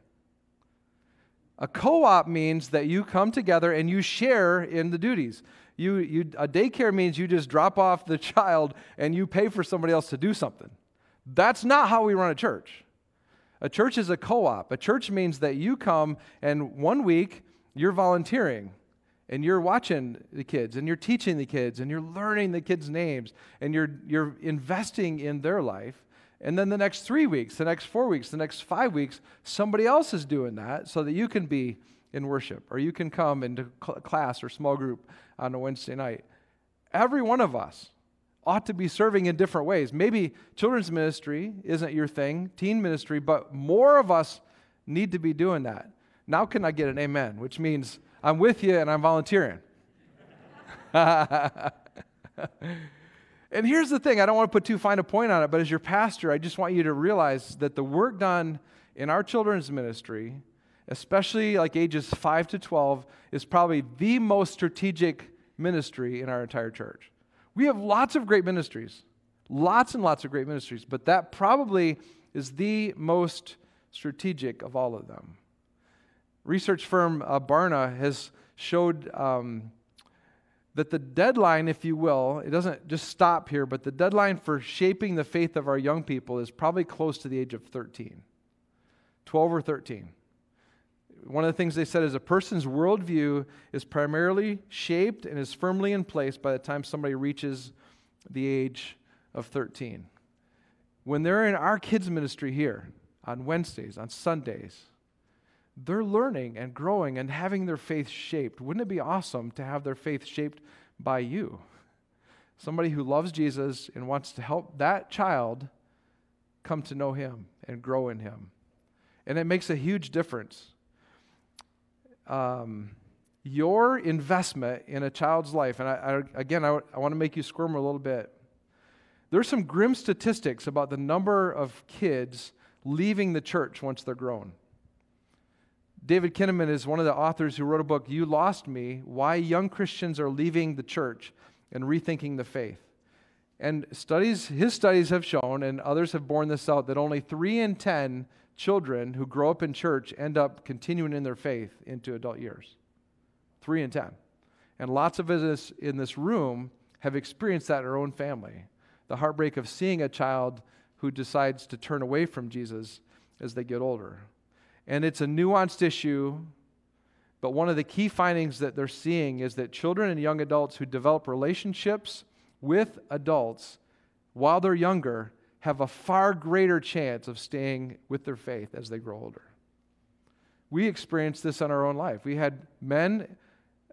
A co-op means that you come together and you share in the duties. You, you, a daycare means you just drop off the child and you pay for somebody else to do something. That's not how we run a church. A church is a co op. A church means that you come and one week you're volunteering and you're watching the kids and you're teaching the kids and you're learning the kids' names and you're, you're investing in their life. And then the next three weeks, the next four weeks, the next five weeks, somebody else is doing that so that you can be in worship or you can come into class or small group on a Wednesday night. Every one of us ought to be serving in different ways. Maybe children's ministry isn't your thing, teen ministry, but more of us need to be doing that. Now, can I get an amen? Which means I'm with you and I'm volunteering. and here's the thing I don't want to put too fine a point on it, but as your pastor, I just want you to realize that the work done in our children's ministry, especially like ages 5 to 12, is probably the most strategic ministry in our entire church. We have lots of great ministries, lots and lots of great ministries, but that probably is the most strategic of all of them. Research firm uh, Barna has showed um, that the deadline, if you will, it doesn't just stop here, but the deadline for shaping the faith of our young people is probably close to the age of 13, 12 or 13 one of the things they said is a person's worldview is primarily shaped and is firmly in place by the time somebody reaches the age of 13. When they're in our kids' ministry here on Wednesdays, on Sundays, they're learning and growing and having their faith shaped. Wouldn't it be awesome to have their faith shaped by you? Somebody who loves Jesus and wants to help that child come to know him and grow in him. And it makes a huge difference um, your investment in a child's life, and I, I, again, I, want to make you squirm a little bit. There's some grim statistics about the number of kids leaving the church once they're grown. David Kinnaman is one of the authors who wrote a book, You Lost Me Why Young Christians Are Leaving the Church and Rethinking the Faith. And studies, his studies have shown, and others have borne this out, that only three in 10 children who grow up in church end up continuing in their faith into adult years. Three in ten. And lots of us in this room have experienced that in our own family. The heartbreak of seeing a child who decides to turn away from Jesus as they get older. And it's a nuanced issue, but one of the key findings that they're seeing is that children and young adults who develop relationships with adults while they're younger have a far greater chance of staying with their faith as they grow older. We experienced this in our own life. We had men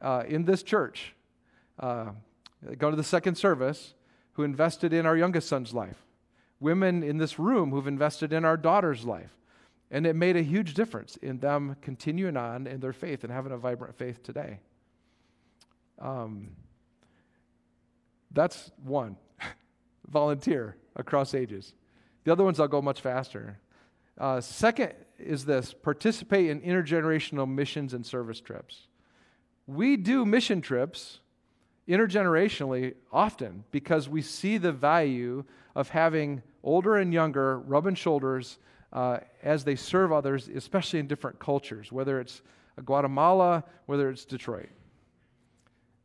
uh, in this church uh, go to the second service who invested in our youngest son's life, women in this room who've invested in our daughter's life. And it made a huge difference in them continuing on in their faith and having a vibrant faith today. Um, that's one. Volunteer across ages. The other ones I'll go much faster. Uh, second is this participate in intergenerational missions and service trips. We do mission trips intergenerationally often because we see the value of having older and younger rubbing shoulders uh, as they serve others, especially in different cultures, whether it's Guatemala, whether it's Detroit.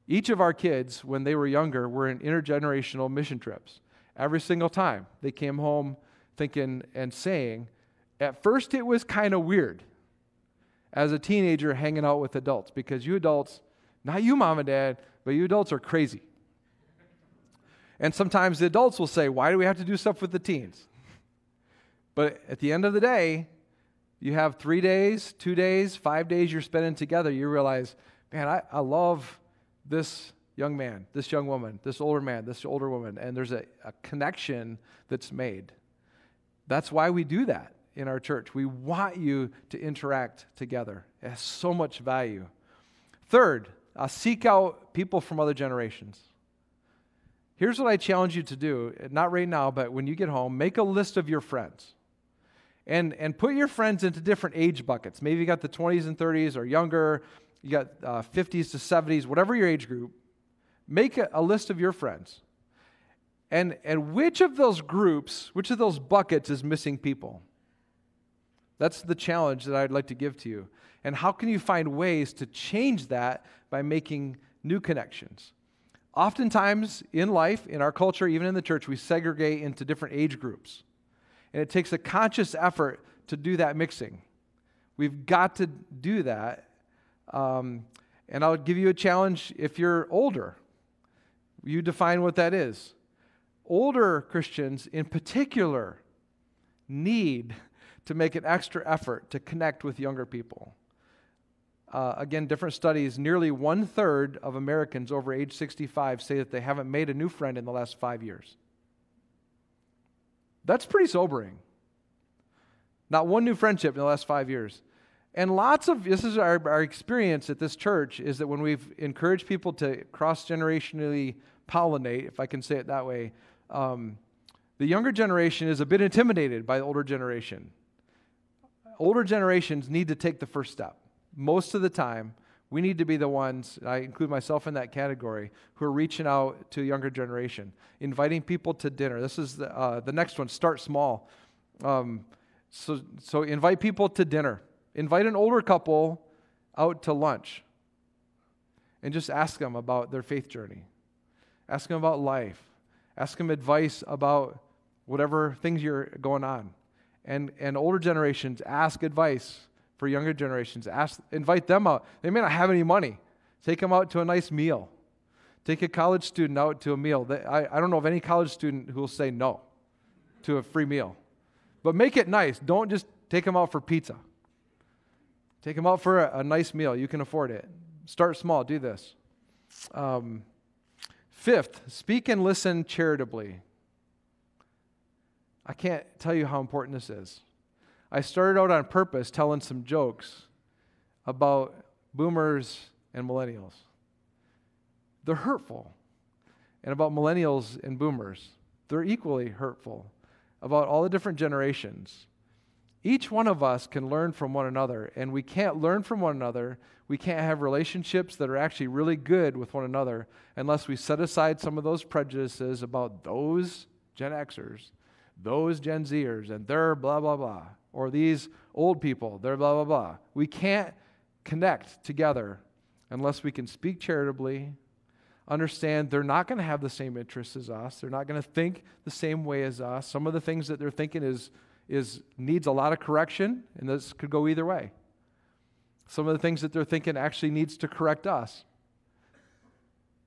Each of our kids, when they were younger, were in intergenerational mission trips. Every single time they came home thinking and saying, at first it was kind of weird as a teenager hanging out with adults because you adults, not you, mom and dad, but you adults are crazy. And sometimes the adults will say, Why do we have to do stuff with the teens? But at the end of the day, you have three days, two days, five days you're spending together. You realize, man, I, I love this young man, this young woman, this older man, this older woman, and there's a, a connection that's made. That's why we do that in our church. We want you to interact together. It has so much value. Third, uh, seek out people from other generations. Here's what I challenge you to do, not right now, but when you get home, make a list of your friends. And, and put your friends into different age buckets. Maybe you got the 20s and 30s or younger, you got uh, 50s to 70s, whatever your age group. Make a, a list of your friends. And, and which of those groups, which of those buckets is missing people? That's the challenge that I'd like to give to you. And how can you find ways to change that by making new connections? Oftentimes in life, in our culture, even in the church, we segregate into different age groups. And it takes a conscious effort to do that mixing. We've got to do that. Um, and I'll give you a challenge if you're older. You define what that is. Older Christians, in particular, need to make an extra effort to connect with younger people. Uh, again, different studies, nearly one third of Americans over age 65 say that they haven't made a new friend in the last five years. That's pretty sobering. Not one new friendship in the last five years. And lots of this is our, our experience at this church is that when we've encouraged people to cross generationally pollinate, if I can say it that way, um, the younger generation is a bit intimidated by the older generation. Older generations need to take the first step. Most of the time, we need to be the ones, I include myself in that category, who are reaching out to a younger generation, inviting people to dinner. This is the, uh, the next one start small. Um, so, so invite people to dinner. Invite an older couple out to lunch and just ask them about their faith journey. Ask them about life. Ask them advice about whatever things you're going on. And, and older generations ask advice for younger generations. Ask, invite them out. They may not have any money. Take them out to a nice meal. Take a college student out to a meal. I, I don't know of any college student who will say no to a free meal. But make it nice. Don't just take them out for pizza. Take them out for a, a nice meal. You can afford it. Start small. Do this. Um, fifth, speak and listen charitably. I can't tell you how important this is. I started out on purpose telling some jokes about boomers and millennials. They're hurtful. And about millennials and boomers, they're equally hurtful. About all the different generations. Each one of us can learn from one another, and we can't learn from one another. We can't have relationships that are actually really good with one another unless we set aside some of those prejudices about those Gen Xers, those Gen Zers, and their blah, blah, blah or these old people, they're blah, blah, blah. We can't connect together unless we can speak charitably, understand they're not going to have the same interests as us, they're not going to think the same way as us. Some of the things that they're thinking is, is needs a lot of correction, and this could go either way. Some of the things that they're thinking actually needs to correct us.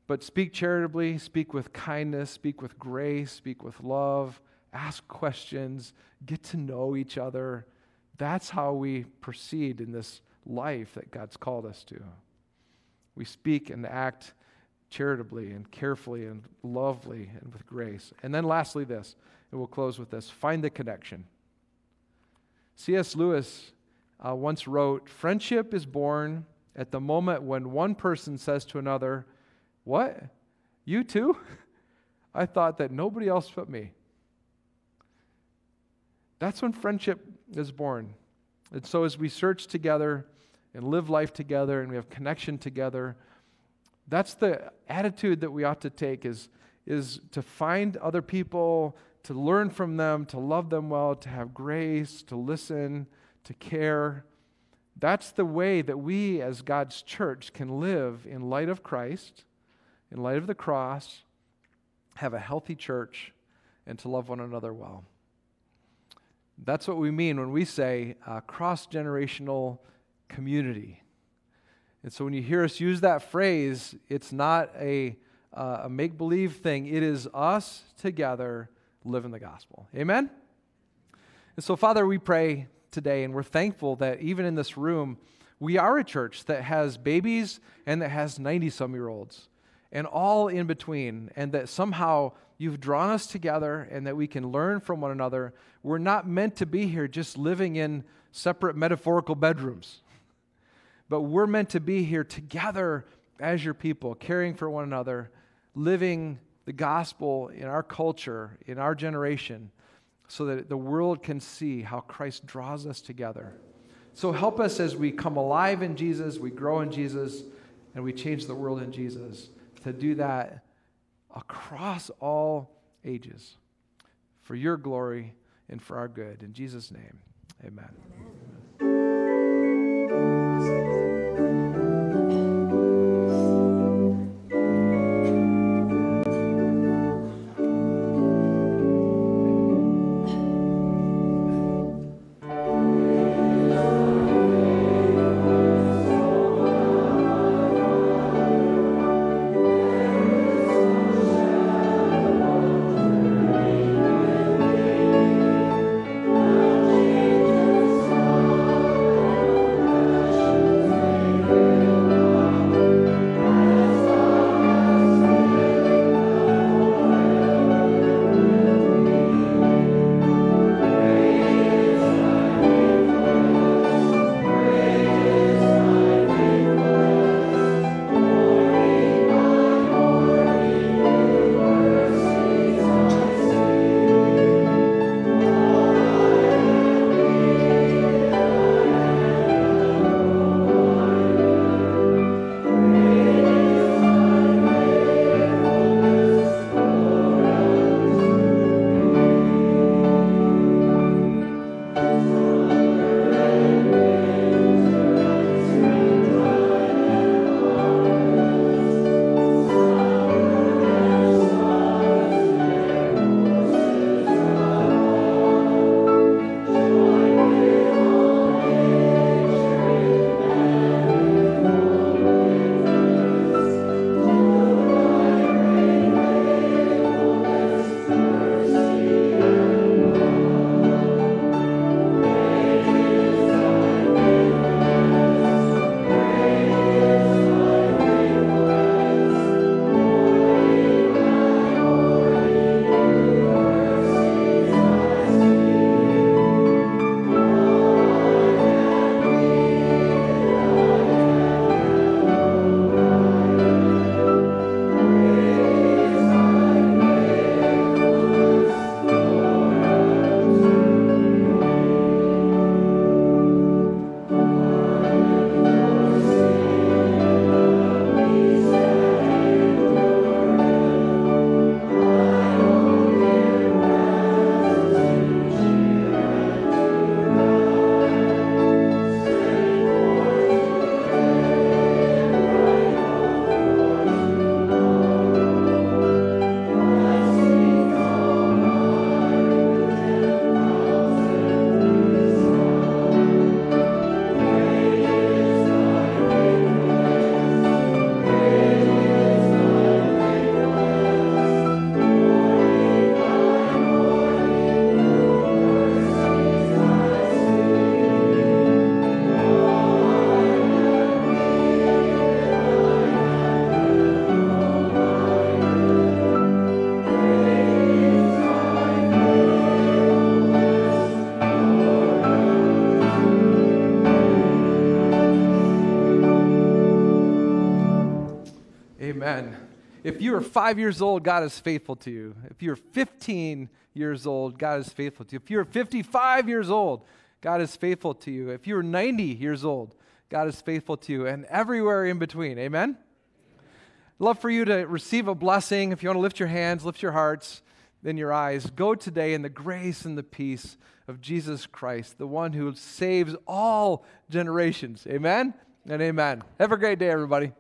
But speak charitably, speak with kindness, speak with grace, speak with love, ask questions, get to know each other. That's how we proceed in this life that God's called us to. We speak and act charitably and carefully and lovely and with grace. And then, lastly, this, and we'll close with this find the connection. C.S. Lewis uh, once wrote Friendship is born at the moment when one person says to another, What? You too? I thought that nobody else but me. That's when friendship is born. And so, as we search together and live life together and we have connection together, that's the attitude that we ought to take is, is to find other people, to learn from them, to love them well, to have grace, to listen, to care. That's the way that we, as God's church, can live in light of Christ, in light of the cross, have a healthy church, and to love one another well. That's what we mean when we say uh, cross generational community. And so when you hear us use that phrase, it's not a, uh, a make believe thing, it is us together living in the gospel. Amen? And so, Father, we pray today, and we're thankful that even in this room, we are a church that has babies and that has 90 some year olds and all in between, and that somehow you've drawn us together and that we can learn from one another. We're not meant to be here just living in separate metaphorical bedrooms but we're meant to be here together as your people, caring for one another, living the gospel in our culture, in our generation, so that the world can see how Christ draws us together. So help us as we come alive in Jesus, we grow in Jesus, and we change the world in Jesus to do that across all ages for your glory and for our good. In Jesus' name, amen. If you are five years old, God is faithful to you. If you're 15 years old, God is faithful to you. If you're 55 years old, God is faithful to you. If you're 90 years old, God is faithful to you, and everywhere in between. Amen? Love for you to receive a blessing. If you want to lift your hands, lift your hearts, then your eyes. Go today in the grace and the peace of Jesus Christ, the one who saves all generations. Amen and amen. Have a great day, everybody.